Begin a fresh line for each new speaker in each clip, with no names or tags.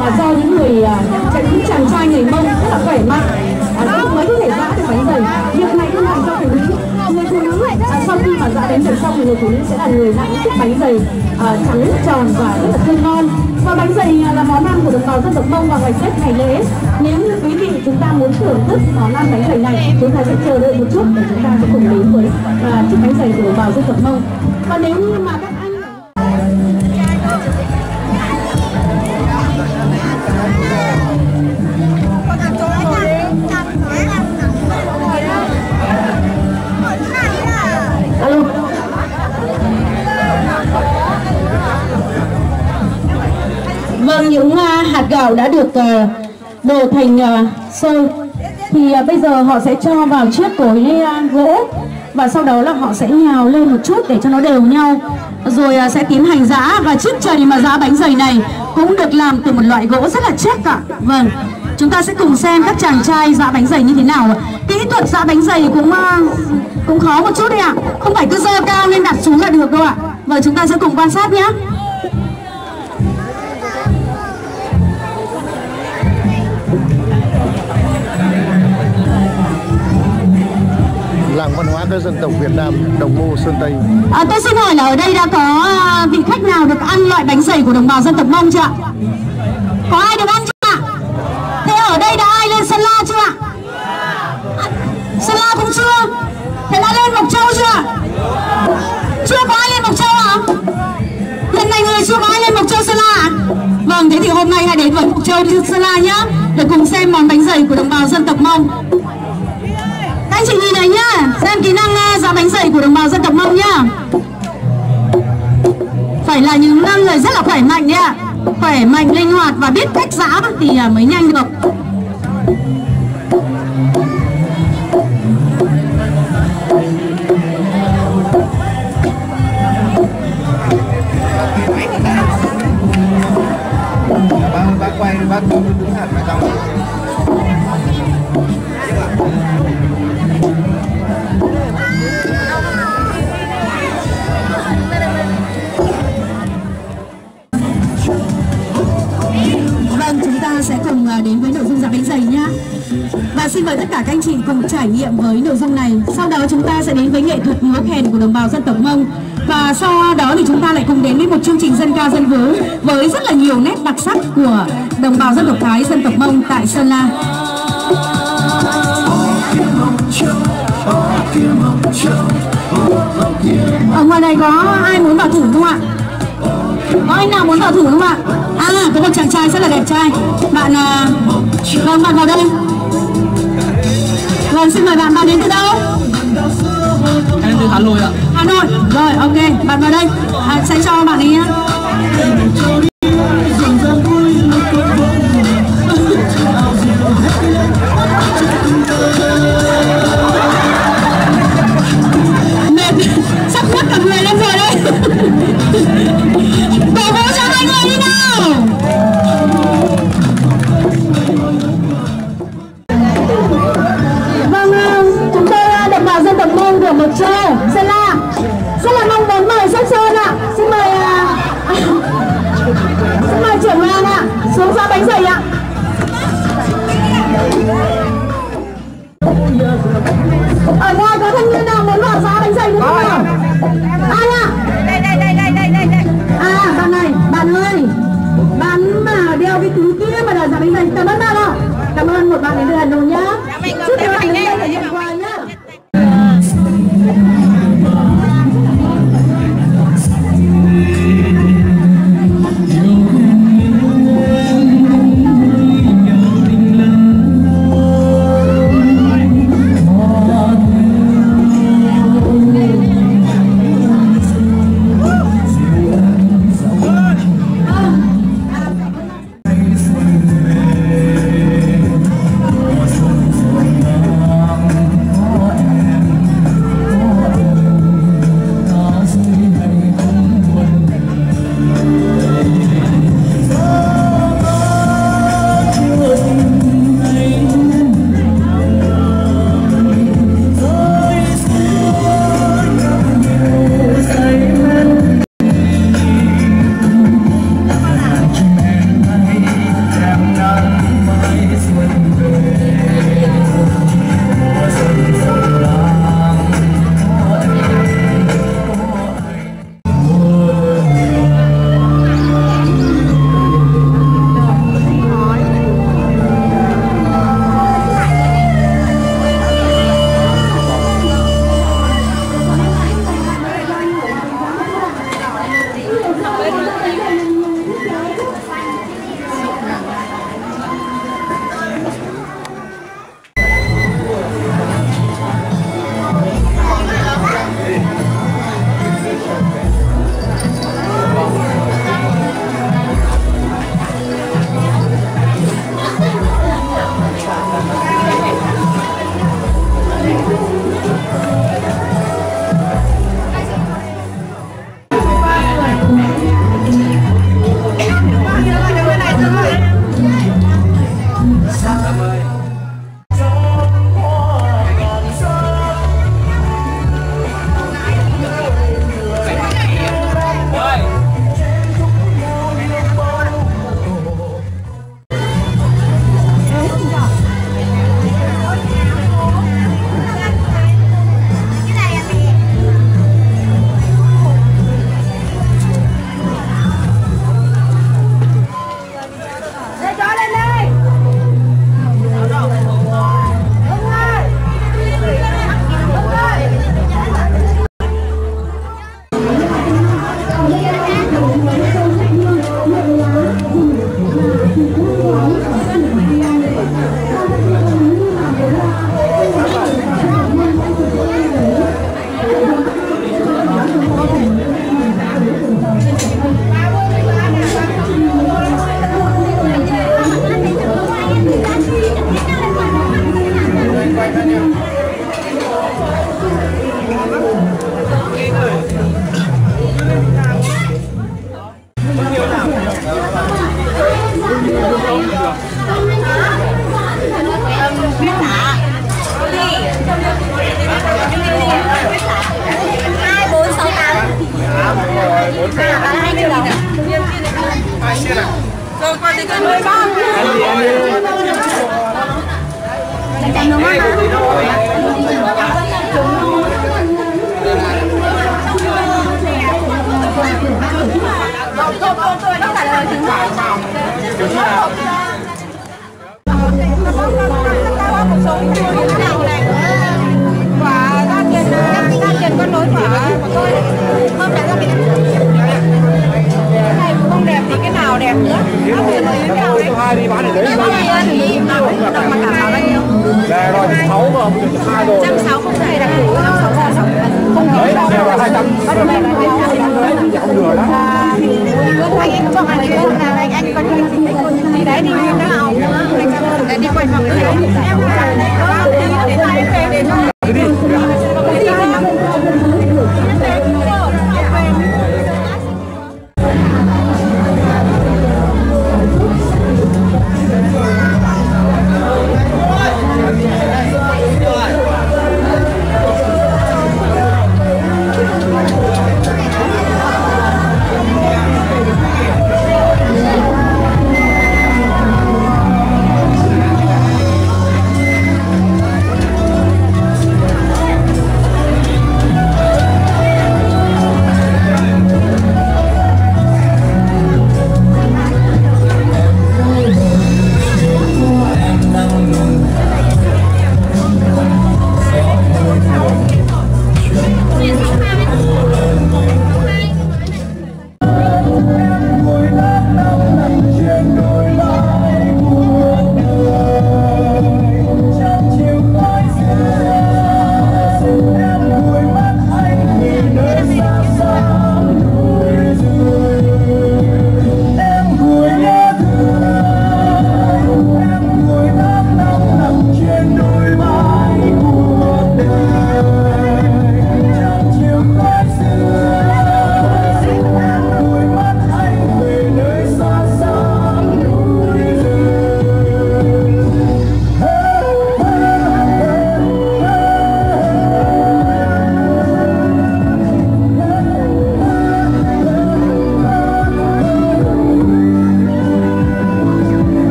là do những người những chàng trai người mông rất là khỏe mạnh. À, mới có thể giã được bánh dày việc này không làm cho phụ nữ người phụ nữ à, sau khi mà giã bánh được xong thì người phụ nữ sẽ là người nặng chiếc bánh dày à, trắng tròn và rất là tươi ngon. Và bánh dày à, là món ăn của đồng bào dân tộc mông vào ngày tết ngày lễ. Nếu như quý vị chúng ta muốn thưởng thức món ăn bánh dày này chúng ta sẽ chờ đợi một chút để chúng ta sẽ cùng đến với à, chiếc bánh dày của đồng bào dân tộc mông. Và nếu như mà các Vâng, những à, hạt gạo đã được ờ, đổ thành à, thì ờ, bây giờ họ sẽ cho vào chiếc cối à, gỗ và sau đó là họ sẽ nhào lên một chút để cho nó đều nhau rồi à, sẽ tiến hành giã và chiếc chày mà giã bánh dày này cũng được làm từ một loại gỗ rất là chắc ạ. Vâng. Chúng ta sẽ cùng xem các chàng trai giã bánh dày như thế nào. Kỹ thuật giã bánh dày cũng cũng khó một chút đấy ạ. Không phải cứ dơ cao lên đặt xuống là được đâu ạ. và chúng ta sẽ cùng quan sát nhé.
Làng văn hóa các dân tộc Việt Nam Đồng Mô Sơn Tây.
À, tôi xin hỏi là ở đây đã có à, vị khách nào được ăn loại bánh dày của đồng bào dân tộc Mông chưa ạ? Có ai được ăn chưa ạ? Thế ở đây đã ai lên Sơn La chưa ạ? À, Sơn La cũng chưa? Thế đã lên Mộc Châu chưa? Chưa có ai lên Mộc Châu ạ? Lần này người chưa có ai lên Mộc Châu Sơn La ạ? Vâng, thế thì hôm nay hãy đến với Mộc Châu Sơn La nhé để cùng xem món bánh dày của đồng bào dân tộc Mông. Anh chị nhìn này nhá, xem kỹ năng ờ, uh, giá bánh dày của đồng bào dân tộc Mông nhá. Phải là những người rất là khỏe mạnh đấy ạ. Khỏe mạnh, linh hoạt và biết cách giã thì uh, mới nhanh được. Đến với nội dung dạ giặt bánh dày nhá. Và xin mời tất cả các anh chị cùng trải nghiệm với nội dung này. Sau đó chúng ta sẽ đến với nghệ thuật múa khen của đồng bào dân tộc Mông. Và sau đó thì chúng ta lại cùng đến với một chương trình dân ca dân vũ với rất là nhiều nét đặc sắc của đồng bào dân tộc Thái, dân tộc Mông tại Sơn La. Ở ngoài này có ai muốn vào thử không ạ? Có anh nào muốn vào thử không ạ? À, có một chàng trai rất là đẹp trai. Bạn, à... vâng, bạn vào đây. Vâng, xin mời bạn, bạn đến từ đâu?
Em từ Hà Nội ạ.
Hà Nội. Rồi, ok, bạn vào đây. À, sẽ cho bạn ấy nhá. Mệt, sắp mất cả người lên rồi đây. người nào muốn vào giá bánh dày nữa không? Ai ạ?
đây đây đây đây đây đây đây
À bạn này, bạn ơi Bạn mà đeo cái túi kia mà là giá bánh dày Cảm ơn bạn ạ Cảm ơn một bạn đến từ Hà Nội nhá
Rồi con thì con
mới bóp. Chặt
Hãy subscribe cho kênh Ghiền Mì Gõ Để
không bỏ lỡ những video hấp dẫn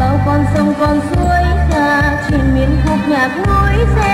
bao con sông con suối ra trên miền khúc nhạc núi
xe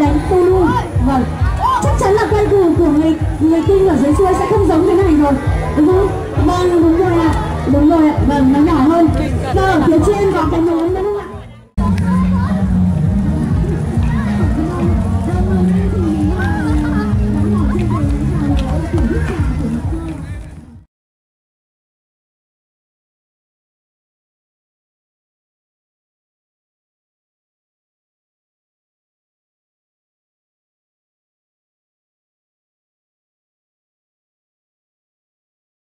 đánh tu lu vâng. Chắc chắn là quay cù của người người kinh ở dưới xuôi sẽ không giống thế này rồi. Đúng không? Vâng đúng rồi ạ. Đúng rồi ạ. Vâng nó nhỏ hơn.